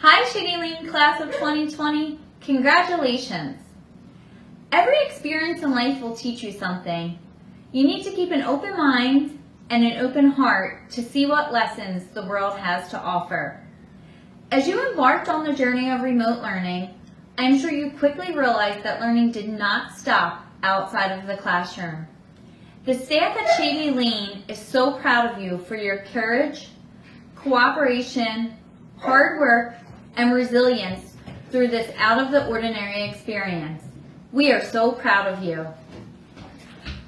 Hi Shady Lane class of 2020, congratulations. Every experience in life will teach you something. You need to keep an open mind and an open heart to see what lessons the world has to offer. As you embarked on the journey of remote learning, I'm sure you quickly realized that learning did not stop outside of the classroom. The staff at Shady Lane is so proud of you for your courage, cooperation, hard work, and resilience through this out of the ordinary experience. We are so proud of you.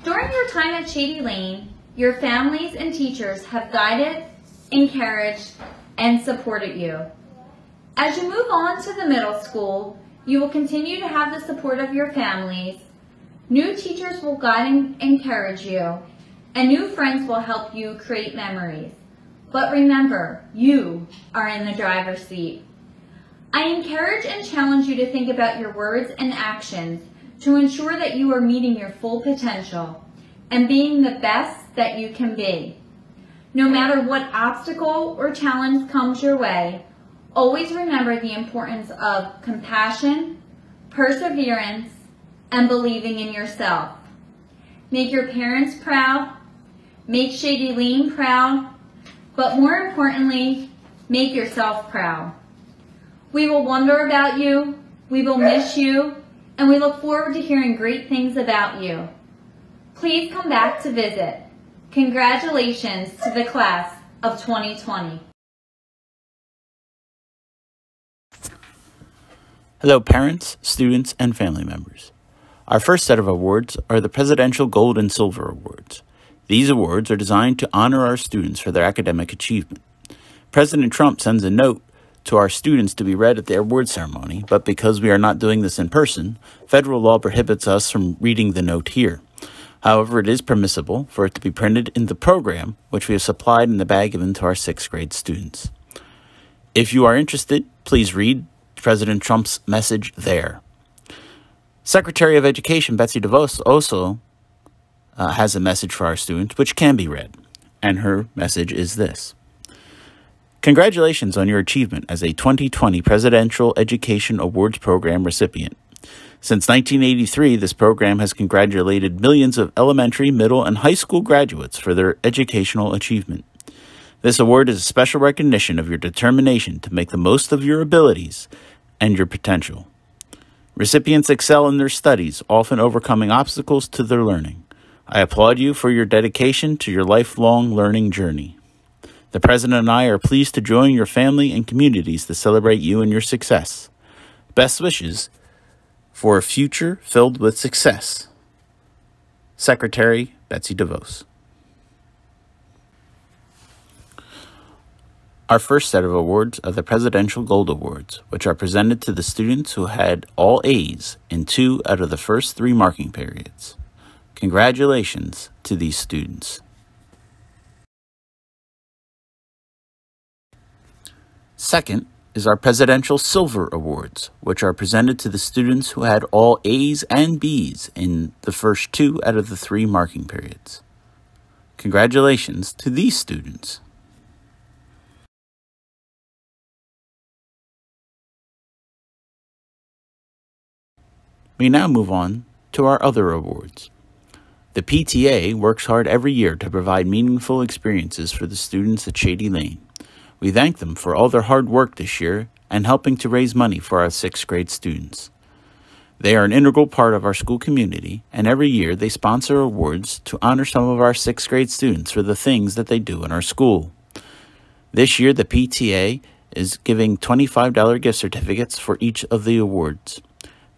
During your time at Shady Lane, your families and teachers have guided, encouraged, and supported you. As you move on to the middle school, you will continue to have the support of your families. New teachers will guide and encourage you, and new friends will help you create memories. But remember, you are in the driver's seat. I encourage and challenge you to think about your words and actions to ensure that you are meeting your full potential and being the best that you can be. No matter what obstacle or challenge comes your way, always remember the importance of compassion, perseverance, and believing in yourself. Make your parents proud, make Shady Lane proud, but more importantly, make yourself proud. We will wonder about you, we will miss you, and we look forward to hearing great things about you. Please come back to visit. Congratulations to the class of 2020. Hello parents, students, and family members. Our first set of awards are the Presidential Gold and Silver Awards. These awards are designed to honor our students for their academic achievement. President Trump sends a note to our students to be read at the award ceremony, but because we are not doing this in person, federal law prohibits us from reading the note here. However, it is permissible for it to be printed in the program, which we have supplied in the bag given to our sixth grade students. If you are interested, please read President Trump's message there. Secretary of Education Betsy DeVos also uh, has a message for our students, which can be read. And her message is this Congratulations on your achievement as a 2020 Presidential Education Awards Program recipient. Since 1983, this program has congratulated millions of elementary, middle, and high school graduates for their educational achievement. This award is a special recognition of your determination to make the most of your abilities and your potential. Recipients excel in their studies, often overcoming obstacles to their learning. I applaud you for your dedication to your lifelong learning journey. The President and I are pleased to join your family and communities to celebrate you and your success. Best wishes for a future filled with success. Secretary Betsy DeVos. Our first set of awards are the Presidential Gold Awards, which are presented to the students who had all A's in two out of the first three marking periods. Congratulations to these students. Second is our Presidential Silver Awards, which are presented to the students who had all A's and B's in the first two out of the three marking periods. Congratulations to these students. We now move on to our other awards. The PTA works hard every year to provide meaningful experiences for the students at Shady Lane. We thank them for all their hard work this year and helping to raise money for our sixth grade students. They are an integral part of our school community, and every year they sponsor awards to honor some of our sixth grade students for the things that they do in our school. This year, the PTA is giving $25 gift certificates for each of the awards.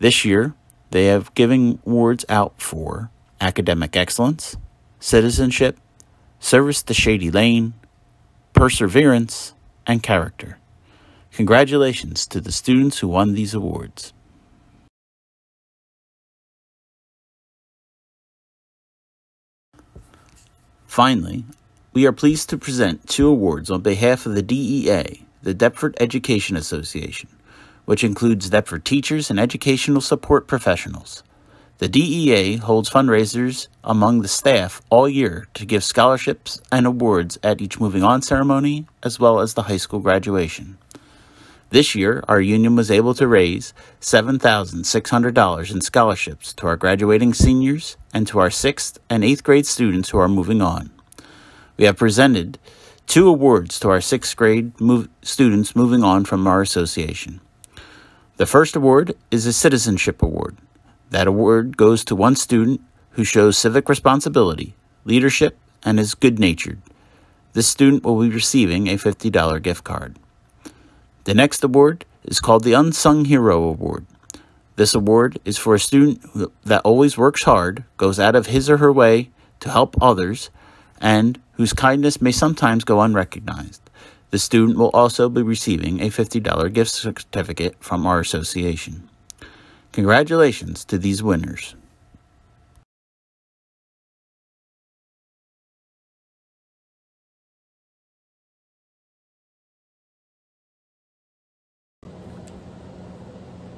This year, they have given awards out for academic excellence, citizenship, service to Shady Lane, perseverance, and character. Congratulations to the students who won these awards. Finally, we are pleased to present two awards on behalf of the DEA, the Deptford Education Association, which includes Deptford teachers and educational support professionals. The DEA holds fundraisers among the staff all year to give scholarships and awards at each moving on ceremony, as well as the high school graduation. This year, our union was able to raise $7,600 in scholarships to our graduating seniors and to our 6th and 8th grade students who are moving on. We have presented two awards to our 6th grade move- students moving on from our association. The first award is a Citizenship Award. That award goes to one student who shows civic responsibility, leadership, and is good natured. This student will be receiving a $50 gift card. The next award is called the Unsung Hero Award. This award is for a student that always works hard, goes out of his or her way to help others, and whose kindness may sometimes go unrecognized. The student will also be receiving a $50 gift certificate from our association. Congratulations to these winners.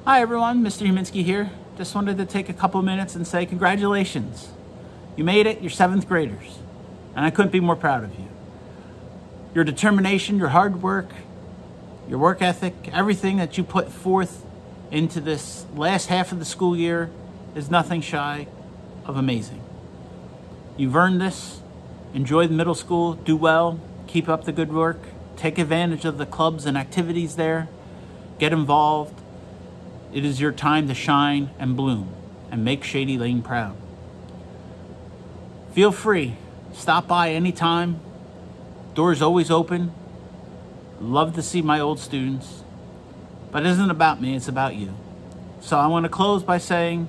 Hi everyone, Mr. Huminski here. Just wanted to take a couple minutes and say congratulations. You made it, you're seventh graders, and I couldn't be more proud of you. Your determination, your hard work, your work ethic, everything that you put forth into this last half of the school year is nothing shy of amazing. You've earned this. Enjoy the middle school, do well, keep up the good work, take advantage of the clubs and activities there, get involved it is your time to shine and bloom and make Shady Lane proud. Feel free. Stop by anytime. Doors always open. Love to see my old students. But it isn't about me, it's about you. So I want to close by saying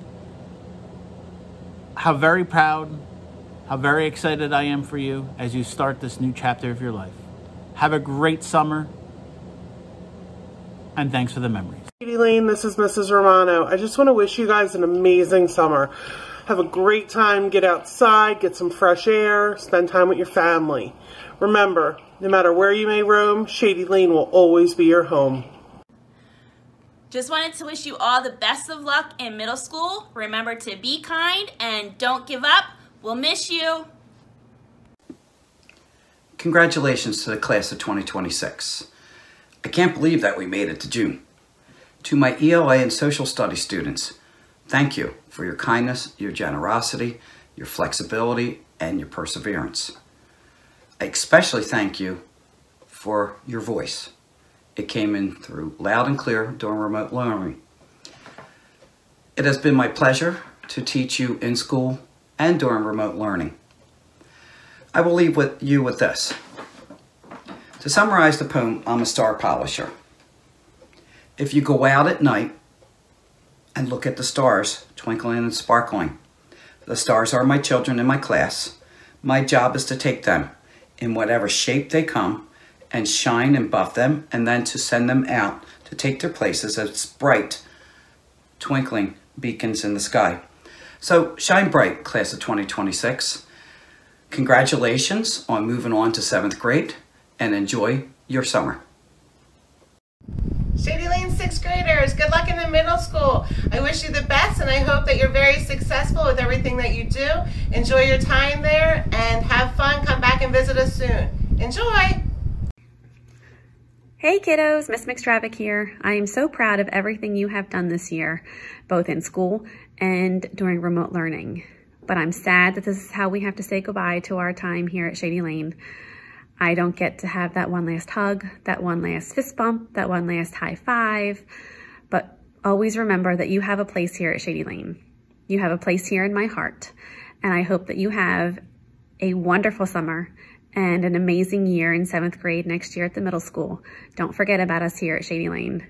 how very proud, how very excited I am for you as you start this new chapter of your life. Have a great summer, and thanks for the memories. Shady Lane, this is Mrs. Romano. I just want to wish you guys an amazing summer. Have a great time, get outside, get some fresh air, spend time with your family. Remember, no matter where you may roam, Shady Lane will always be your home. Just wanted to wish you all the best of luck in middle school. Remember to be kind and don't give up. We'll miss you. Congratulations to the class of 2026. I can't believe that we made it to June. To my ELA and social studies students, thank you for your kindness, your generosity, your flexibility, and your perseverance. I especially thank you for your voice. It came in through loud and clear during remote learning. It has been my pleasure to teach you in school and during remote learning. I will leave with you with this. To summarize the poem, I'm a star polisher. If you go out at night and look at the stars twinkling and sparkling, the stars are my children in my class. My job is to take them in whatever shape they come and shine and buff them and then to send them out to take their places as bright twinkling beacons in the sky. So shine bright, class of 2026. Congratulations on moving on to seventh grade and enjoy your summer. Shady Lane sixth graders, good luck in the middle school. I wish you the best and I hope that you're very successful with everything that you do. Enjoy your time there and have fun. Come back and visit us soon. Enjoy! Hey kiddos, Miss McStravick here. I am so proud of everything you have done this year, both in school and during remote learning. But I'm sad that this is how we have to say goodbye to our time here at Shady Lane. I don't get to have that one last hug, that one last fist bump, that one last high five. But always remember that you have a place here at Shady Lane. You have a place here in my heart. And I hope that you have a wonderful summer and an amazing year in seventh grade next year at the middle school. Don't forget about us here at Shady Lane.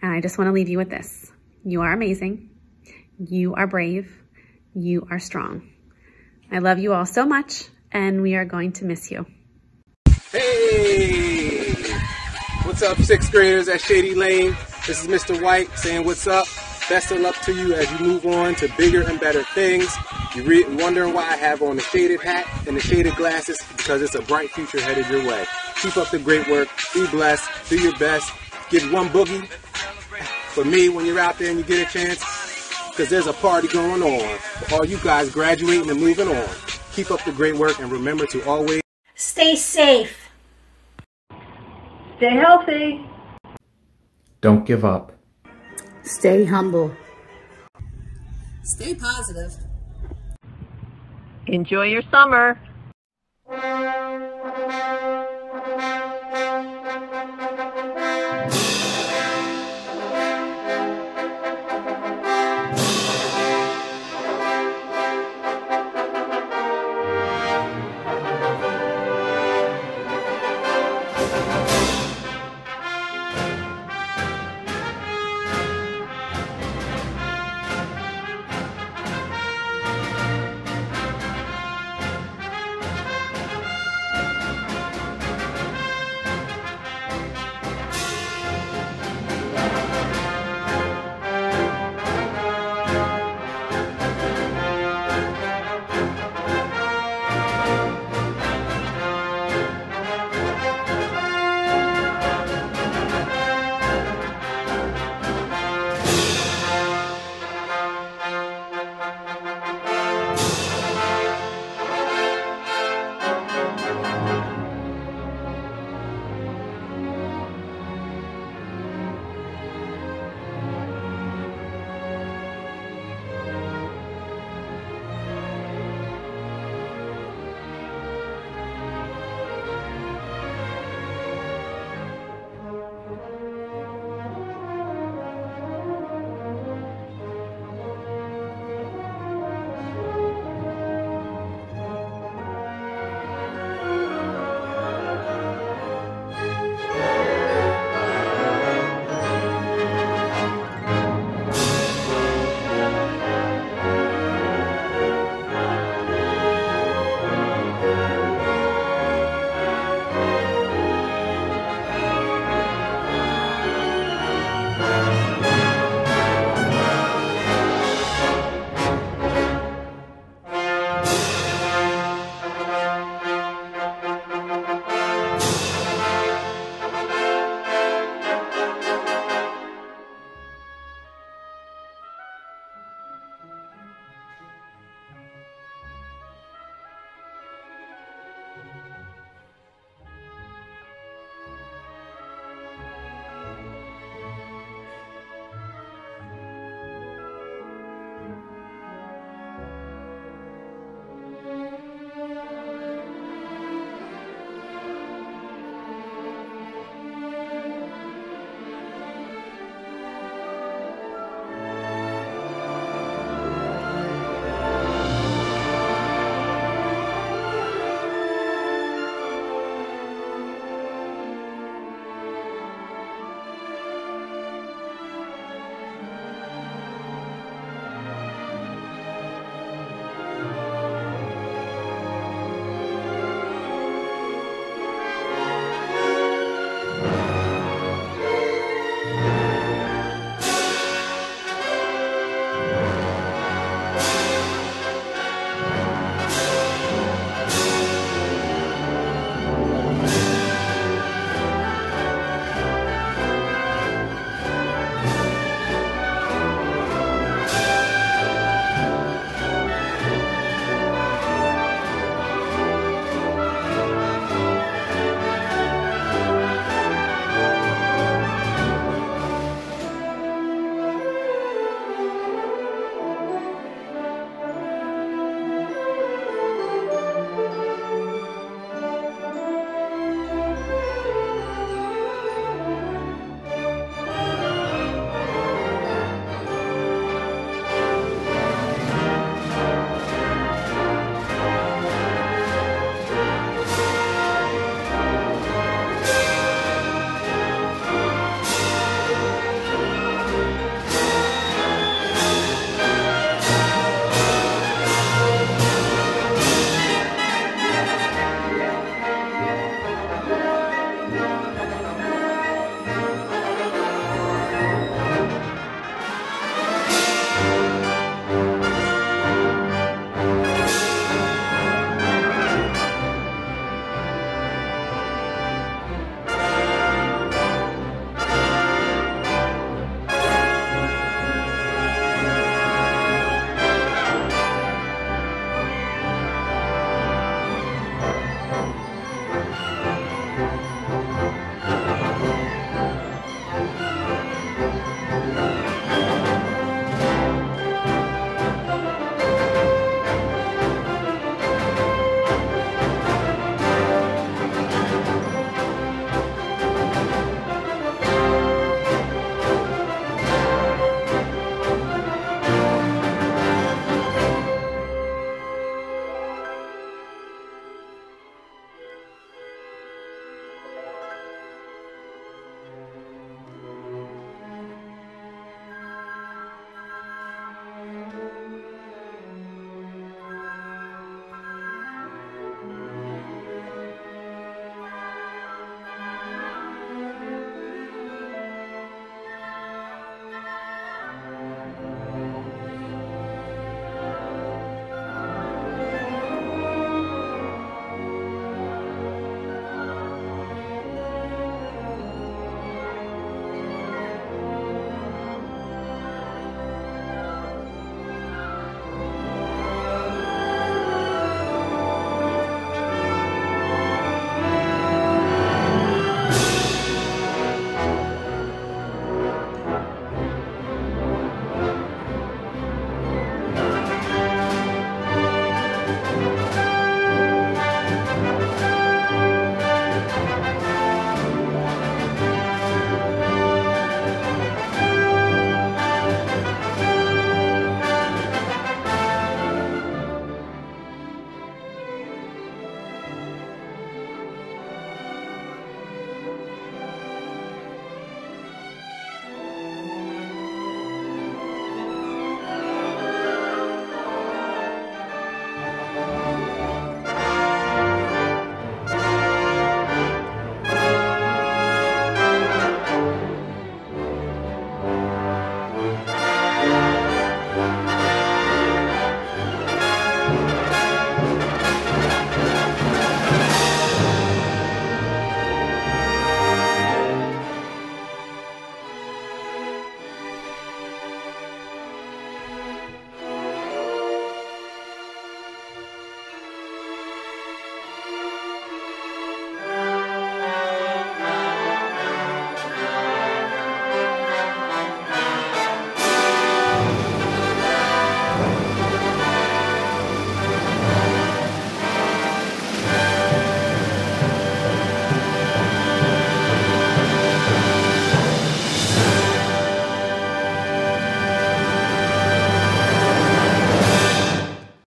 And I just want to leave you with this. You are amazing. You are brave. You are strong. I love you all so much, and we are going to miss you. Hey! What's up, sixth graders at Shady Lane? This is Mr. White saying what's up. Best of luck to you as you move on to bigger and better things. You're re- wondering why I have on the shaded hat and the shaded glasses because it's a bright future headed your way. Keep up the great work. Be blessed. Do your best. Give one boogie for me when you're out there and you get a chance because there's a party going on for all you guys graduating and moving on. Keep up the great work and remember to always Stay safe. Stay healthy. Don't give up. Stay humble. Stay positive. Enjoy your summer.